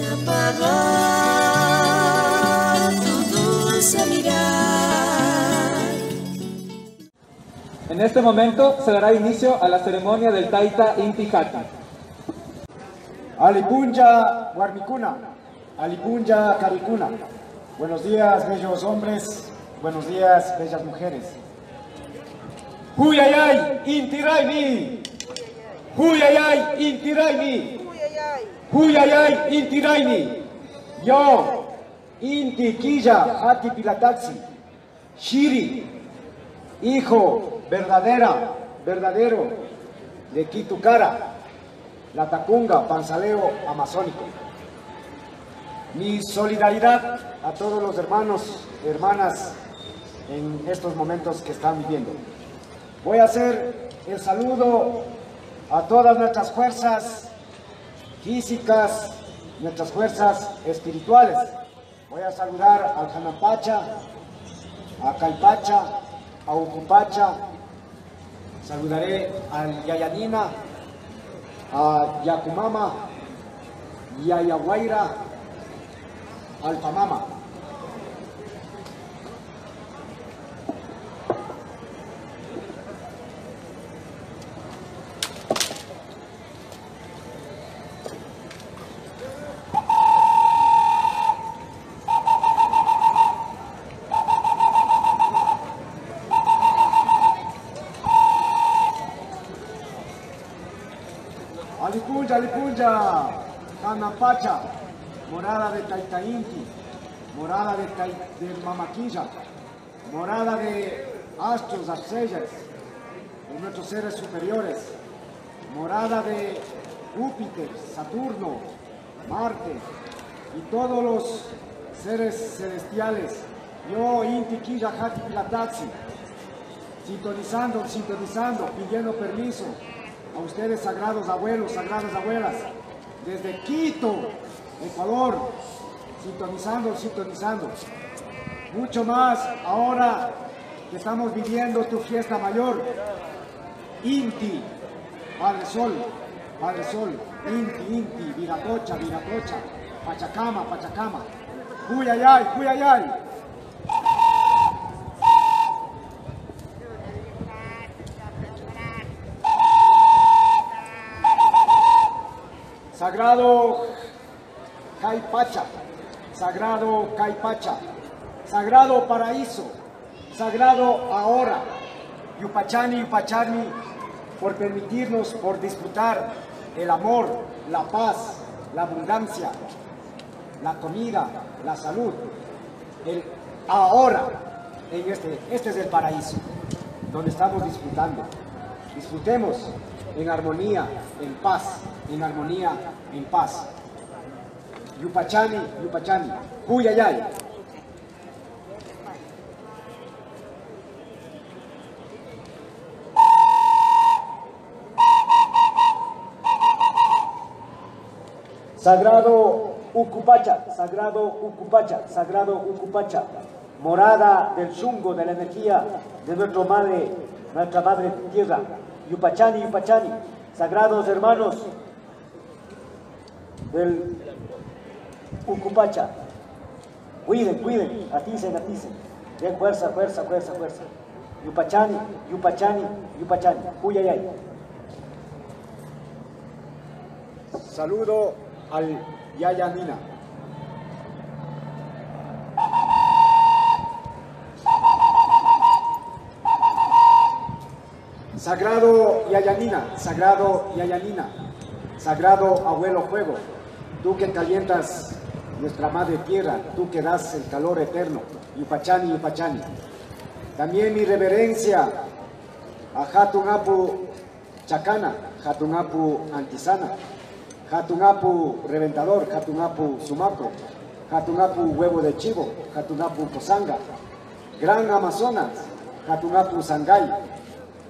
sin apagar tu dulce mirar. En este momento se dará inicio a la ceremonia del Taita Inti Hati. Alipunja Warmicuna, Alipunja Caricuna. Buenos días, bellos hombres, buenos días, bellas mujeres. Huyayay, Intiraimi, Huyayay, Intiraimi, Huyayay, Intiraimi. Yo, Inti Quilla, Hati Pilataxi, Shiri, hijo verdadera, verdadero, de Quitucara la Tacunga, Panzaleo Amazónico. Mi solidaridad a todos los hermanos, hermanas en estos momentos que están viviendo. Voy a hacer el saludo a todas nuestras fuerzas físicas, nuestras fuerzas espirituales. Voy a saludar al Janapacha, a Calpacha, a Ucupacha, saludaré al Yayanina, a Yacumama, Yayaguaira, Alpamama. Alipunja, Alipunja, Canapacha, morada de Taitainti, morada de, Tai- Mamaquilla, morada de astros, estrellas, de nuestros seres superiores, morada de Júpiter, Saturno, Marte. Y todos los seres celestiales. Yo, Inti, Quilla, Hati, Plataxi, sintonizando, sintonizando, pidiendo permiso a ustedes sagrados abuelos, sagradas abuelas, desde Quito, Ecuador, sintonizando, sintonizando. Mucho más ahora que estamos viviendo tu fiesta mayor, Inti, Padre Sol, Padre Sol, Inti, Inti, Viracocha, Viracocha, Pachacama, Pachacama, Cuyayay, Cuyayay. Sagrado Caipacha, Sagrado Caipacha, Sagrado Paraíso, Sagrado Ahora, Yupachani, Yupachani, por permitirnos, por disfrutar el amor, la paz, la abundancia, la comida, la salud, el ahora, en este, este es el paraíso, donde estamos disfrutando. Disfrutemos en armonía, en paz, en armonía, en paz. Yupachani, Yupachani, Cuyayay. Sagrado Ucupacha, Sagrado Ucupacha, Sagrado Ucupacha, morada del chungo, de la energía de nuestra madre, nuestra madre tierra, Yupachani, Yupachani, sagrados hermanos del Ucupacha, cuiden, cuiden, aticen, aticen, den fuerza, fuerza, fuerza, fuerza, Yupachani, Yupachani, Yupachani, Cuyayay. Saludo al Yayanina. Sagrado Yayanina, Sagrado Yayanina, Sagrado Abuelo Fuego, tú que calientas nuestra madre tierra, tú que das el calor eterno, Yupachani, Yupachani. También mi reverencia a Hatunapu Chacana, Hatunapu Antisana, Hatunapu Reventador, Hatunapu Sumaco, Hatunapu Huevo de Chivo, Hatunapu Posanga, Gran Amazonas, Hatunapu Sangay,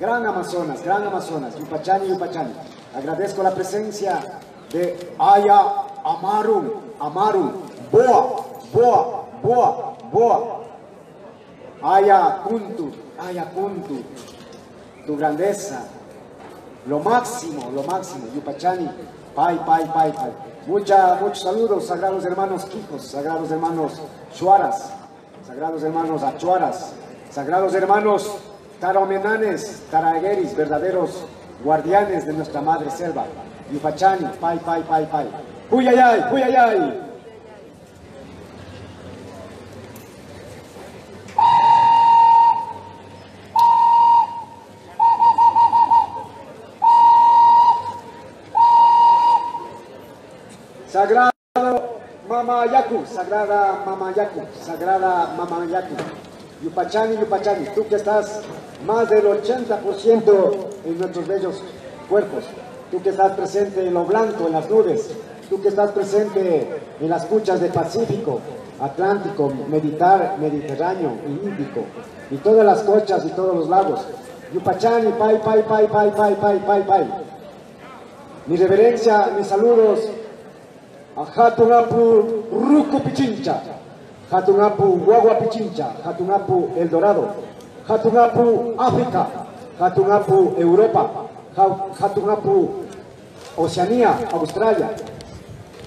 Gran Amazonas, Gran Amazonas, Yupachani, Yupachani. Agradezco la presencia de Aya Amaru, Amaru, Boa, Boa, Boa, Boa. Aya Kuntu, Aya Kuntu, tu grandeza, lo máximo, lo máximo, Yupachani, Pai, Pai, Pai, Pai. Mucha, muchos saludos, sagrados hermanos Quijos, sagrados hermanos Chuaras, sagrados hermanos Achuaras, sagrados hermanos Taromenanes, Taragueris, verdaderos guardianes de nuestra madre selva. Yupachani, pai, pai, pai, pai. Puyayay, puyayay. Sagrado Mama Yaku, Sagrada Mama Yaku, Sagrada Mama Yaku. Yupachani, Yupachani, tú que estás más del 80% en nuestros bellos cuerpos, tú que estás presente en lo blanco, en las nubes, tú que estás presente en las cuchas del Pacífico, Atlántico, Meditar, Mediterráneo Índico, y todas las cochas y todos los lagos. Yupachani, pai, pai, pai, pai, pai, pai, pai, pai. Mi reverencia, mis saludos a Hatunapu Ruku Pichincha, Hatunapu Guagua Pichincha, Hatunapu El Dorado, Hatunapu África, Hatunapu Europa, Ha- Hatunapu Oceanía, Australia,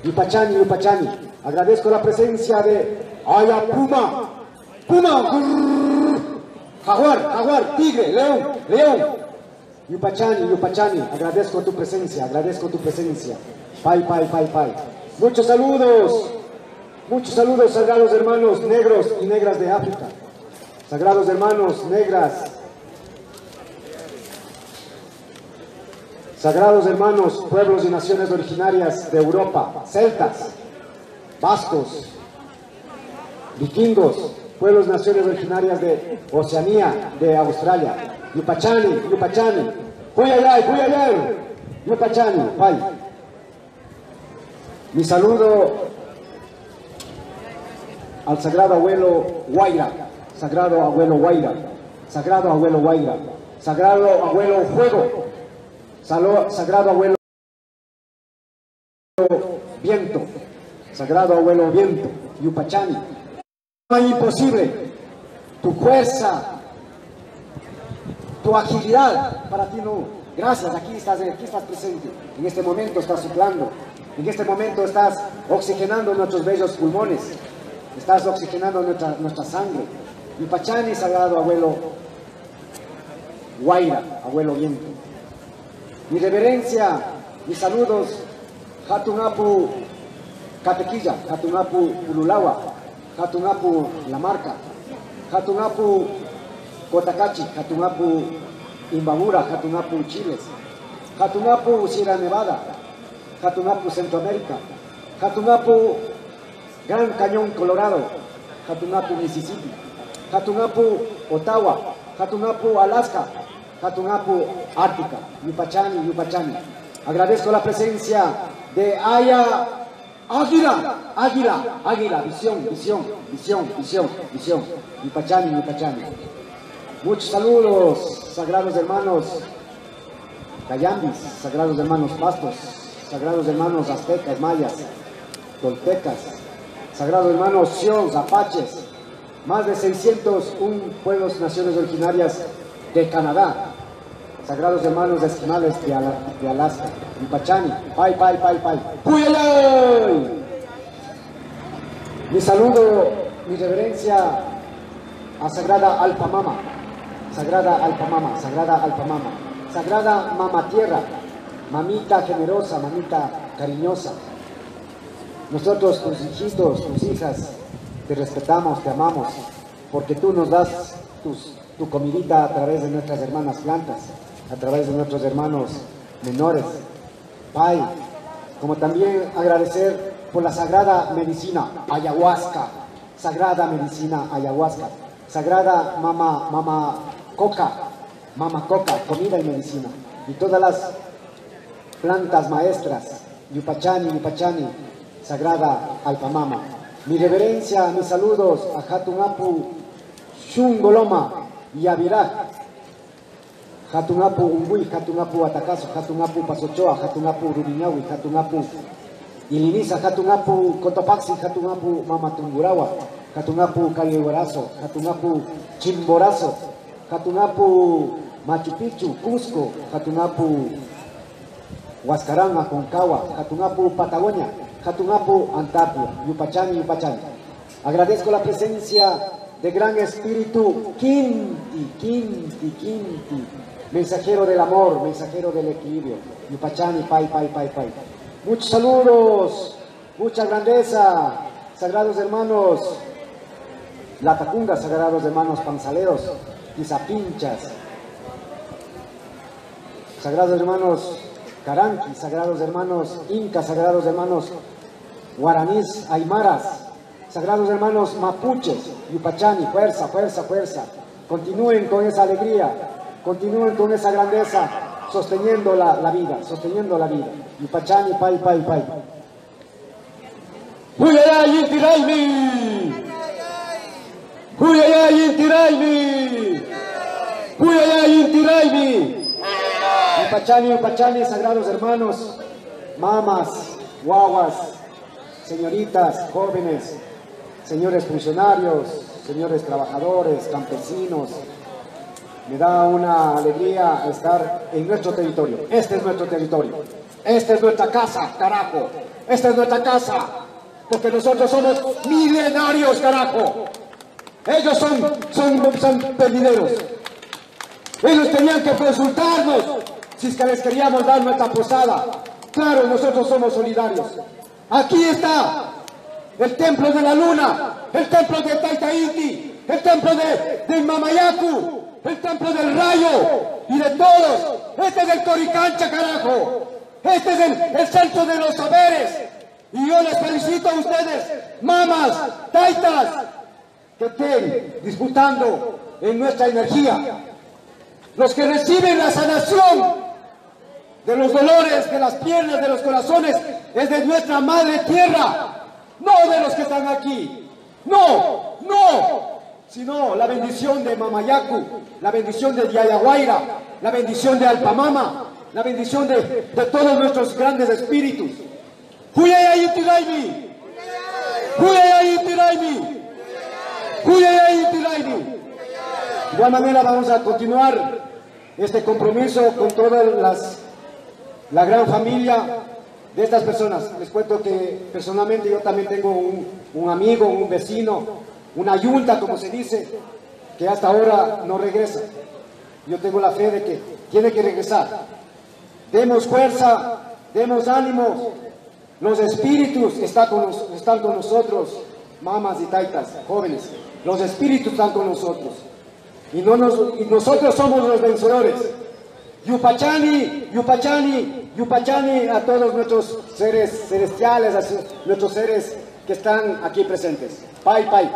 Yupachani, Yupachani. Agradezco la presencia de Aya Puma, Puma, Jaguar, Jaguar, Tigre, León, León. Yupachani, Yupachani, agradezco tu presencia, agradezco tu presencia. Pai, pai, pai, pai. Muchos saludos, muchos saludos, sagrados hermanos negros y negras de África. Sagrados hermanos negras. Sagrados hermanos, pueblos y naciones originarias de Europa, celtas, vascos, vikingos, pueblos y naciones originarias de Oceanía, de Australia, Yupachani, Yupachani, Puyayay, Puyayay, Yupachani, Pai. Mi saludo al sagrado abuelo Guaira, sagrado abuelo Guaira, sagrado abuelo Guaira, sagrado abuelo Fuego, salo- sagrado abuelo Viento, sagrado abuelo Viento, Yupachani. No hay imposible, tu fuerza, tu agilidad, para ti no. Gracias, aquí estás, aquí estás presente. En este momento estás soplando. En este momento estás oxigenando nuestros bellos pulmones. Estás oxigenando nuestra, nuestra sangre. Mi Pachani, sagrado abuelo Guaira, abuelo viento. Mi reverencia, mis saludos, Hatunapu Catequilla, Hatunapu Ululawa, Hatunapu La Marca, Hatunapu Cotacachi, Hatunapu Imbabura, Hatunapu Chiles, Hatunapu Sierra Nevada, Hatunapu Centroamérica, Hatunapu Gran Cañón Colorado, Hatunapu Mississippi, Hatunapu Ottawa, Hatunapu Alaska, Hatunapu Ártica, Yupachani, Yupachani. Agradezco la presencia de Aya Águila, Águila, Águila, visión, visión, visión, visión, visión, Yupachani, Yupachani. Muchos saludos, sagrados hermanos Cayambis, sagrados hermanos Pastos, sagrados hermanos Aztecas, Mayas, Toltecas, sagrados hermanos Sions, Apaches, más de 601 pueblos, naciones originarias de Canadá, sagrados hermanos esquimales de, Ala- de Alaska, Yupachani, Pai, Pai, Pai, Pai, ¡Puyayay! Mi saludo, mi reverencia a Sagrada Alpamama, Sagrada Alpamama, Sagrada Alpamama, Sagrada Mama Tierra, mamita generosa, mamita cariñosa. Nosotros, tus hijitos, tus hijas, te respetamos, te amamos, porque tú nos das tu comidita a través de nuestras hermanas plantas, a través de nuestros hermanos menores. Pai, como también agradecer por la sagrada medicina ayahuasca, sagrada medicina ayahuasca, sagrada mama, mama coca, mama coca, comida y medicina, y todas las plantas maestras, Yupachani, Yupachani, sagrada Alpamama. Mi reverencia, mis saludos a Hatunapu, Shungoloma y Aviraj, Hatunapu Umbuy, Hatunapu Atacazo, Hatunapu Pasochoa, Hatunapu Rubiñahui, Hatunapu Iliniza, Hatunapu Cotopaxi, Hatunapu Mamatungurawa, Hatunapu Caliguarazo, Hatunapu Chimborazo, Hatunapu Machu Picchu, Cusco, Hatunapu Huascarán, Aconcagua, Hatunapu Patagonia, Jatunapu Antapia, Yupachani, Yupachani. Agradezco la presencia de Gran Espíritu Quinti, Quinti, Quinti, mensajero del amor, mensajero del equilibrio. Yupachani, Pai, Pai, Pai, Pai. Muchos saludos, mucha grandeza, sagrados hermanos, La Tacunga, sagrados hermanos panzaleros, Quizapinchas, sagrados hermanos Caranqui, sagrados hermanos Incas, sagrados hermanos Guaraníes, Aymaras, sagrados hermanos Mapuches, Yupachani, fuerza, fuerza, fuerza. Continúen con esa alegría, continúen con esa grandeza, sosteniendo la, la vida, sosteniendo la vida. Yupachani, Pai, Pai, Pai. Huyaya Yintiraimi. Huyaya Yintiraimi. Huyaya Yintiraimi. Yupachani, Yupachani, sagrados hermanos, mamas, guaguas, señoritas, jóvenes, señores funcionarios, señores trabajadores, campesinos. Me da una alegría estar en nuestro territorio. Este es nuestro territorio. Esta es nuestra casa, carajo. Esta es nuestra casa. Porque nosotros somos milenarios, carajo. Ellos son, son, son perdideros. Ellos tenían que consultarnos si es que les queríamos dar nuestra posada. Claro, nosotros somos solidarios. Aquí está el templo de la luna, el templo de Taita Inti, el templo de, de Mamayacu, el templo del rayo y de todos. Este es el Coricancha, carajo. Este es el, el centro de los saberes. Y yo les felicito a ustedes, mamas, taitas, que estén disputando en nuestra energía. Los que reciben la sanación de los dolores, de las piernas, de los corazones, es de nuestra madre tierra, no de los que están aquí. No, no, sino la bendición de Mamayacu, la bendición de Yayaguaira, la bendición de Alpamama, la bendición de, de todos nuestros grandes espíritus. Huyaya Yitiraimi, Huyaya Yitiraimi, Huyaya Yitiraimi. De igual manera vamos a continuar este compromiso con todas las la gran familia de estas personas. Les cuento que personalmente yo también tengo un, un, amigo, un vecino, una yunta, como se dice, que hasta ahora no regresa. Yo tengo la fe de que tiene que regresar. Demos fuerza, demos ánimo. Los espíritus están con, están con nosotros, mamas y taitas, jóvenes. Los espíritus están con nosotros. Y, no nos, y nosotros somos los vencedores. Yupachani, Yupachani, Yupachani a todos nuestros seres celestiales, a nuestros seres que están aquí presentes. Pai, pai.